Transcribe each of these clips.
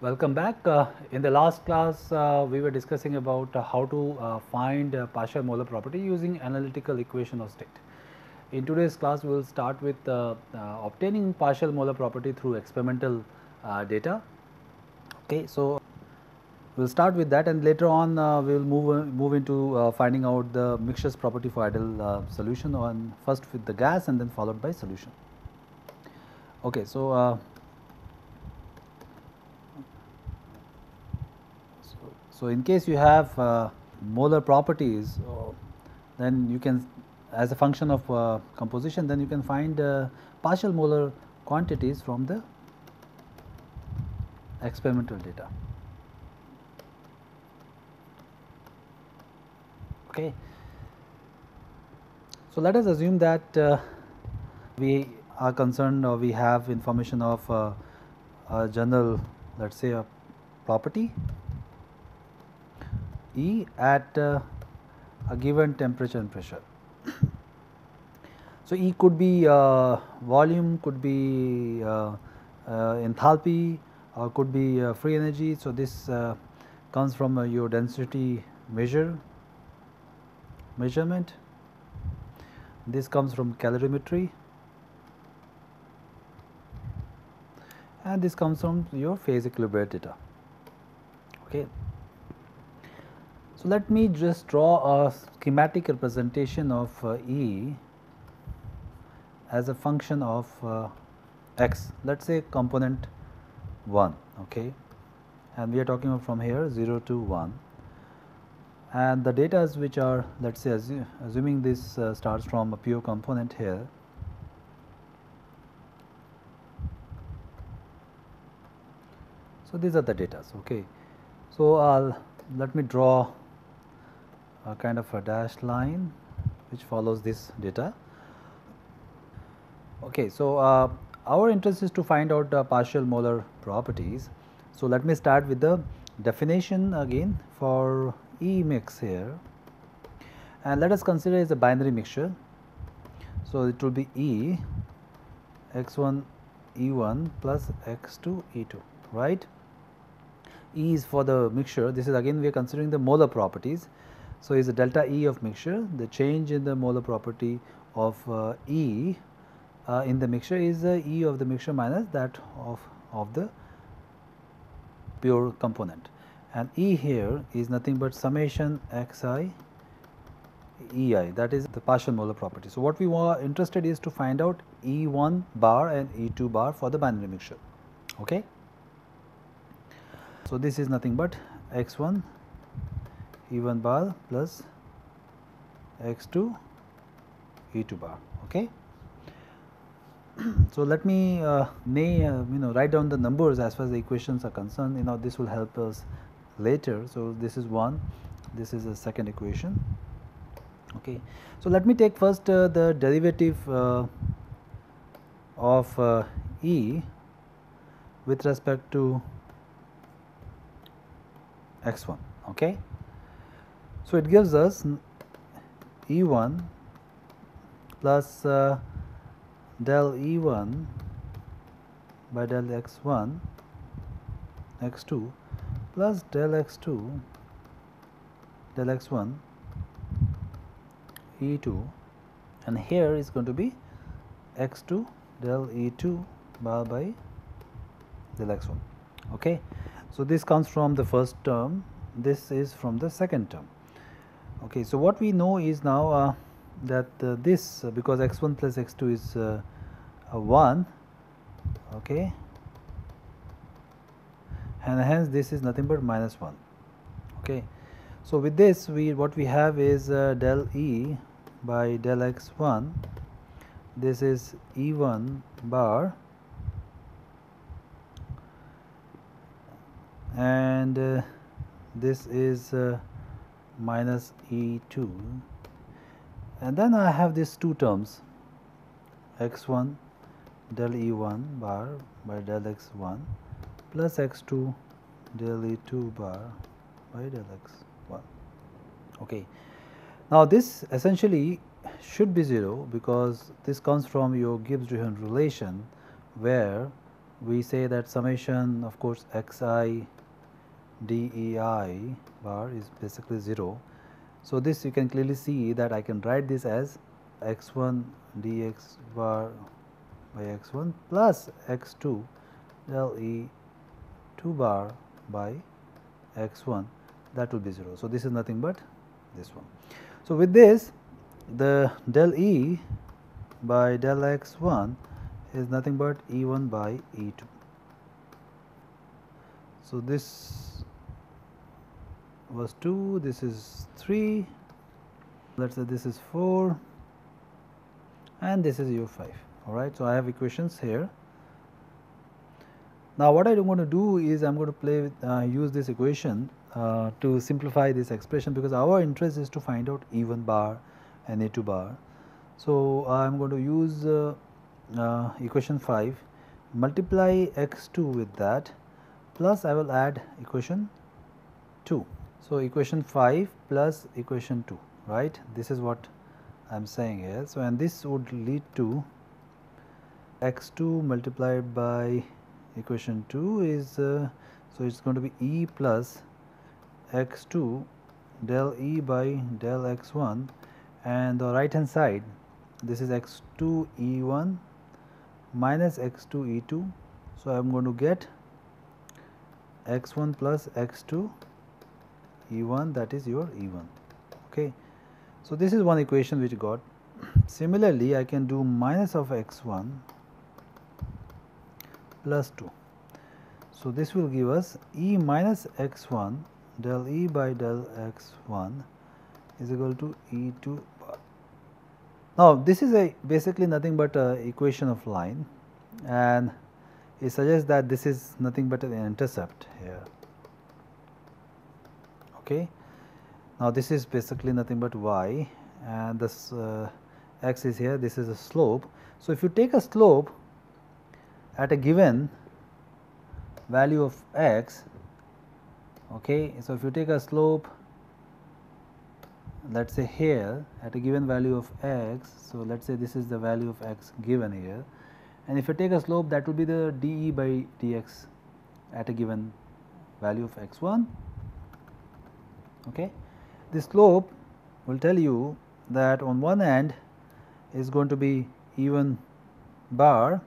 Welcome back. Uh, in the last class, uh, we were discussing about uh, how to uh, find partial molar property using analytical equation of state. In today's class, we will start with uh, uh, obtaining partial molar property through experimental data. Okay, so we will start with that and later on we will move move into finding out the mixtures property for ideal solution on first with the gas and then followed by solution. Okay, so So, in case you have uh, molar properties uh, then you can as a function of uh, composition then you can find uh, partial molar quantities from the experimental data. Okay. So, let us assume that uh, we are concerned or we have information of uh, a general let us say a property E at uh, a given temperature and pressure. so, E could be uh, volume, could be uh, uh enthalpy or could be free energy. So, this comes from your density measure measurement. This comes from calorimetry and this comes from your phase equilibrium data. Okay. So, let me just draw a schematic representation of uh, E as a function of uh, x let us say component 1 okay and we are talking from here 0 to 1 and the data which are let us say assu assuming this uh, starts from a pure component here so these are the data okay so i'll let me draw a kind of a dashed line which follows this data. Okay, so uh, our interest is to find out the partial molar properties. So, let me start with the definition again for E mix here. And let us consider as a binary mixture. So, it will be E x 1 E 1 plus x 2 E 2 right. E is for the mixture. This is again we are considering the molar properties. So, is the delta E of mixture. The change in the molar property of uh, E uh, in the mixture is the E of the mixture minus that of, of the pure component and E here is nothing but summation xi EI that is the partial molar property. So, what we are interested is to find out E 1 bar and E 2 bar for the binary mixture. Okay. So, this is nothing but x 1 E1 bar plus x2 E2 bar. Okay. so, let me uh, may uh, you know write down the numbers as far as the equations are concerned you know this will help us later. So, this is one this is a second equation. Okay. So, let me take first uh, the derivative uh, of uh, E with respect to x 1. Okay. So, it gives us E 1 plus uh, del E 1 by del x 1 x 2 plus del x 2 del x 1 E 2 and here is going to be x 2 del E 2 bar by del x 1. Okay. So, this comes from the first term, this is from the second term. Okay, so what we know is now uh, that uh, this uh, because x 1 plus x 2 is uh, 1 okay and hence this is nothing but minus 1 okay. So, with this we what we have is uh, del E by del x 1 this is E 1 bar. And uh, this is minus E 2 and then I have these two terms x 1 del E 1 bar by del x 1 plus x 2 del E 2 bar by del x 1. Okay. Now, this essentially should be 0 because this comes from your Gibbs-Duhem relation where we say that summation of course xi dei bar is basically 0. So, this you can clearly see that I can write this as x 1 dx bar by x 1 plus x 2 del e 2 bar by x 1 that will be 0. So, this is nothing but this one. So, with this the del E by del x 1 is nothing but E 1 by E 2. So, this was 2, this is 3, let us say this is 4 and this is U 5 alright. So, I have equations here. Now, what I am going to do is I am going to play with, uh, use this equation uh, to simplify this expression because our interest is to find out E 1 bar and A 2 bar. So, I am going to use uh, uh, equation 5 multiply x 2 with that plus I will add equation 2. So, equation 5 plus equation 2 right this is what I am saying here. So, and this would lead to x 2 multiplied by equation 2 is uh, so it is going to be e plus x 2 del e by del x 1 and the right hand side this is x 2 e 1 minus x 2 e 2. So, I am going to get x 1 plus x 2 e 1 that is your e 1. Okay. So, this is one equation which got similarly I can do minus of x 1 plus 2. So, this will give us e minus x 1 del e by del x 1 is equal to e 2 bar. Now, this is a basically nothing but a equation of line and it suggests that this is nothing but an intercept here. Okay. Now, this is basically nothing but y and this uh, x is here this is a slope. So, if you take a slope at a given value of x okay so if you take a slope let us say here at a given value of x so let us say this is the value of x given here and if you take a slope that will be the dE by dx at a given value of x1 okay. The slope will tell you that on one end is going to be E1 bar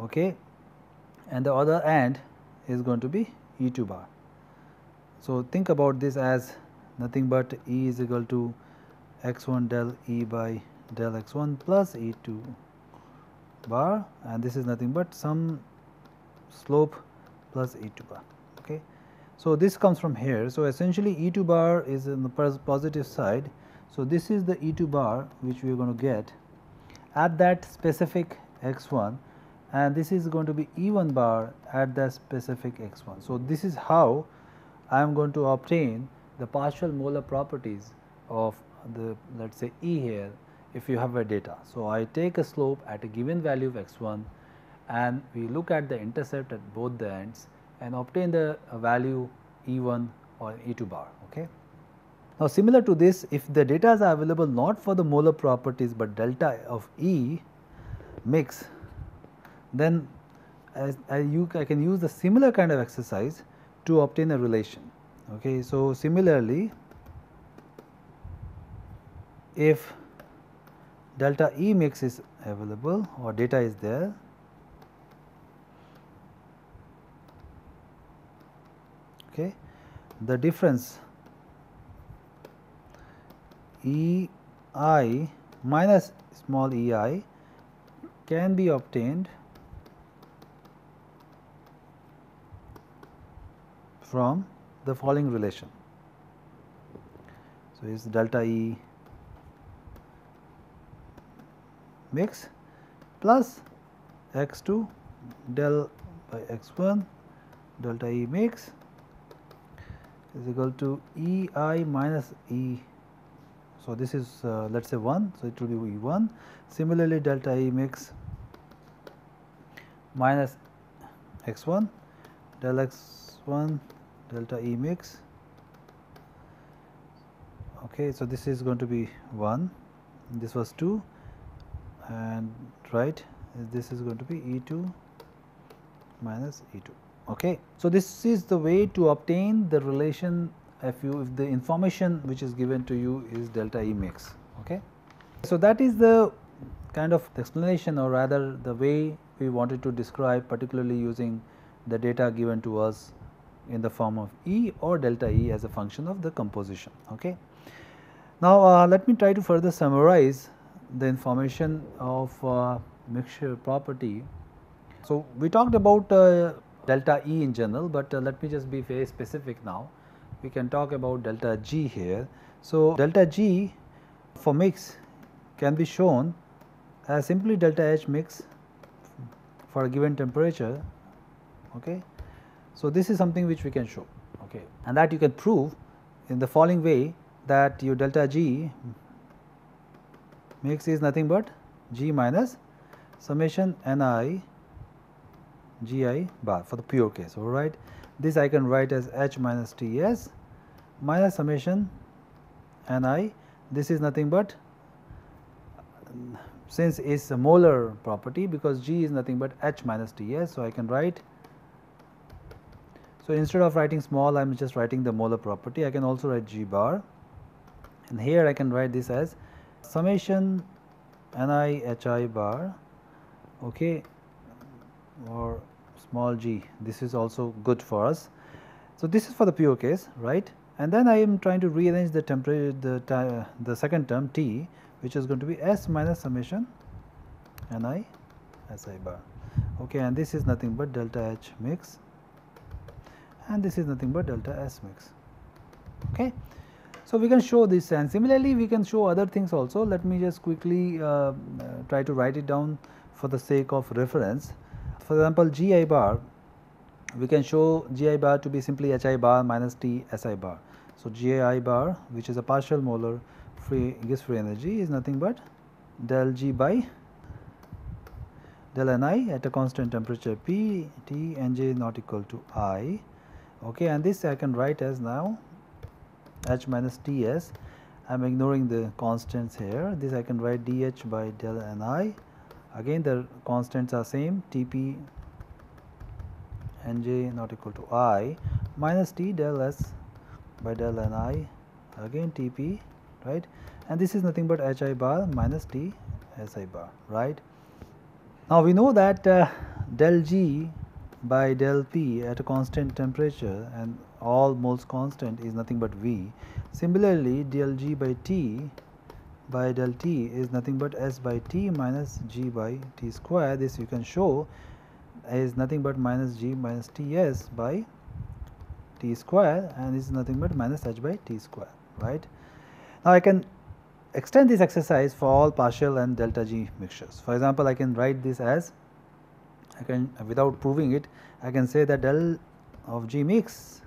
okay and the other end is going to be E2 bar so, think about this as nothing but E is equal to x 1 del E by del x 1 plus E 2 bar and this is nothing but some slope plus E 2 bar. Okay. So, this comes from here. So, essentially E 2 bar is in the positive side. So, this is the E 2 bar which we are going to get at that specific x 1 and this is going to be E 1 bar at that specific x 1. So, this is how I am going to obtain the partial molar properties of the let us say E here if you have a data. So, I take a slope at a given value of x 1 and we look at the intercept at both the ends and obtain the uh, value E 1 or E 2 bar. Okay. Now, similar to this if the data is available not for the molar properties, but delta of E mix then as I, you, I can use the similar kind of exercise to obtain a relation. Okay. So, similarly, if delta E mix is available or data is there, okay, the difference E i minus small e i can be obtained from the following relation. So, is delta E mix plus x 2 del by x 1 delta E mix is equal to E i minus E. So, this is uh, let us say 1. So, it will be E 1. Similarly, delta E mix minus x 1 del x 1 delta E mix. Okay so this is going to be 1 this was 2 and right this is going to be E2 minus E2 okay so this is the way to obtain the relation if you if the information which is given to you is delta E mix. Okay so that is the kind of explanation or rather the way we wanted to describe particularly using the data given to us in the form of E or delta E as a function of the composition okay now, uh, let me try to further summarize the information of uh, mixture property. So, we talked about uh, delta E in general, but uh, let me just be very specific now. We can talk about delta G here. So, delta G for mix can be shown as simply delta H mix for a given temperature. Okay. So, this is something which we can show okay. and that you can prove in the following way that your delta G mix is nothing but G minus summation Ni Gi bar for the pure case all right. This I can write as H minus Ts minus summation Ni this is nothing but since it's a molar property because G is nothing but H minus Ts. So, I can write so instead of writing small I am just writing the molar property. I can also write G bar. And here I can write this as summation Ni Hi bar okay or small g. This is also good for us. So, this is for the pure case right? And then I am trying to rearrange the temperature the, the second term T which is going to be S minus summation Ni Si bar. Okay and this is nothing but delta H mix and this is nothing but delta S mix okay. So, we can show this and similarly we can show other things also let me just quickly uh, uh, try to write it down for the sake of reference. For example, Gi bar we can show Gi bar to be simply Hi bar minus T Si bar. So, Gi bar which is a partial molar free Gibbs free energy is nothing but del G by del Ni at a constant temperature P T and J not equal to I okay and this I can write as now h minus ts. I am ignoring the constants here. This I can write dh by del ni. Again the constants are same Tp nj not equal to i minus t del s by del ni again Tp right and this is nothing but hi bar minus t si bar right. Now we know that uh, del g by del P at a constant temperature and all moles constant is nothing but V. Similarly, del G by T by del T is nothing but S by T minus G by T square. This you can show is nothing but minus G minus Ts by T square and this is nothing but minus H by T square right. Now, I can extend this exercise for all partial and delta G mixtures. For example, I can write this as I can without proving it I can say that del of G mix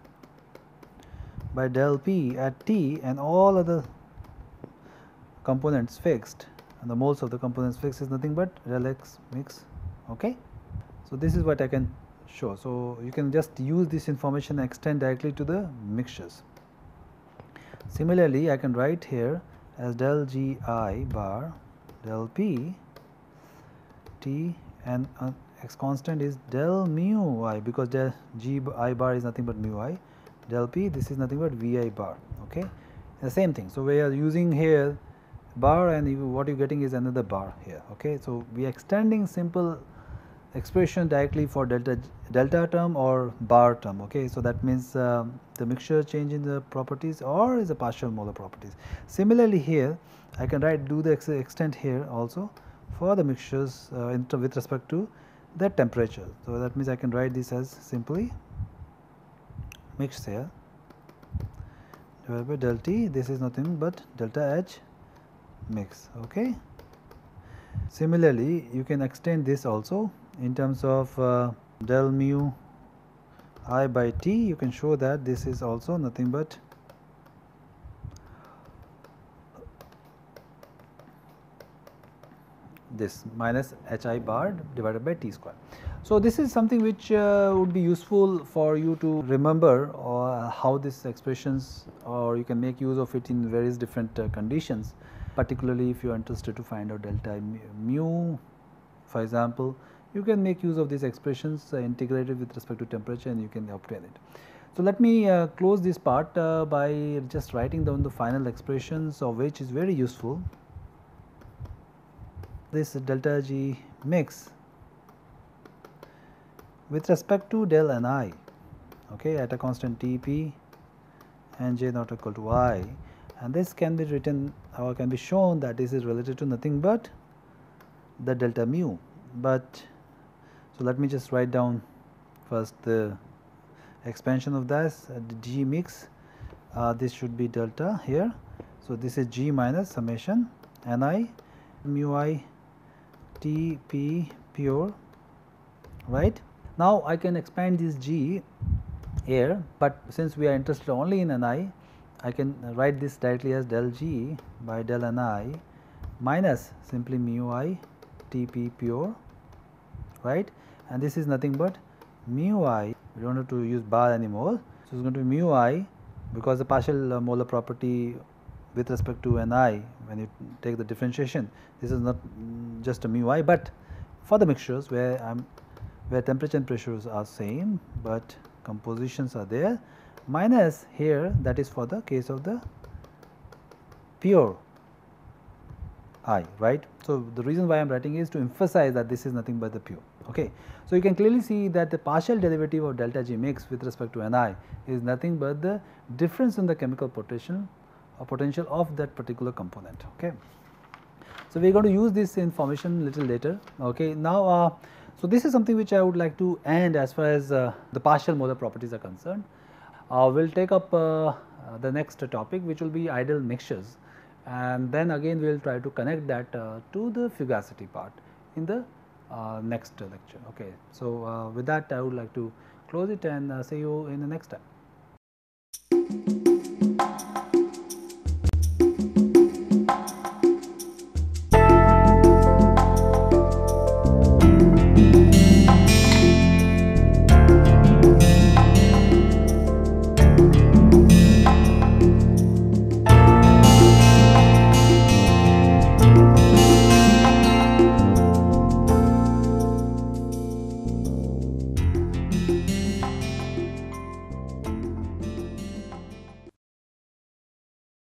by del P at T and all other components fixed and the moles of the components fixed is nothing but del X mix okay. So, this is what I can show. So, you can just use this information extend directly to the mixtures. Similarly, I can write here as del G I bar del P T and uh, x constant is del mu i because del g i bar is nothing but mu i. Del p this is nothing but vi bar okay? The same thing. So we are using here bar and what you're getting is another bar here okay? So we are extending simple expression directly for delta delta term or bar term okay? So that means um, the mixture change in the properties or is a partial molar properties. Similarly here i can write do the ex extent here also for the mixtures uh, with respect to the temperature. So, that means I can write this as simply mixed here divided by delta T this is nothing but delta H mix okay. Similarly, you can extend this also in terms of uh, del mu i by T you can show that this is also nothing but this minus h i bar divided by t square. So, this is something which uh, would be useful for you to remember uh, how these expressions or you can make use of it in various different uh, conditions particularly if you are interested to find out delta mu for example you can make use of these expressions uh, integrated with respect to temperature and you can obtain it. So, let me uh, close this part uh, by just writing down the final expressions of which is very useful. This delta G mix with respect to del n i okay, at a constant T p and j not equal to i and this can be written or can be shown that this is related to nothing but the delta mu. But so, let me just write down first the expansion of this uh, G mix uh, this should be delta here. So, this is G minus summation N i mu i T p pure right. Now, I can expand this G here, but since we are interested only in N i I can write this directly as del G by del N i minus simply mu i T p pure right and this is nothing but mu i we do not have to use bar anymore. So, it is going to be mu i because the partial uh, molar property with respect to n i when you take the differentiation this is not just a mu i, but for the mixtures where I am where temperature and pressures are same, but compositions are there minus here that is for the case of the pure i right. So, the reason why I am writing is to emphasize that this is nothing but the pure. Okay. So, you can clearly see that the partial derivative of delta G mix with respect to Ni is nothing but the difference in the chemical potential potential of that particular component. Okay. So, we are going to use this information little later. Okay. Now, uh, so this is something which I would like to end as far as uh, the partial molar properties are concerned. Uh, we will take up uh, uh, the next topic which will be ideal mixtures and then again we will try to connect that uh, to the fugacity part in the next lecture. Okay. So, with that I would like to close it and see you in the next time.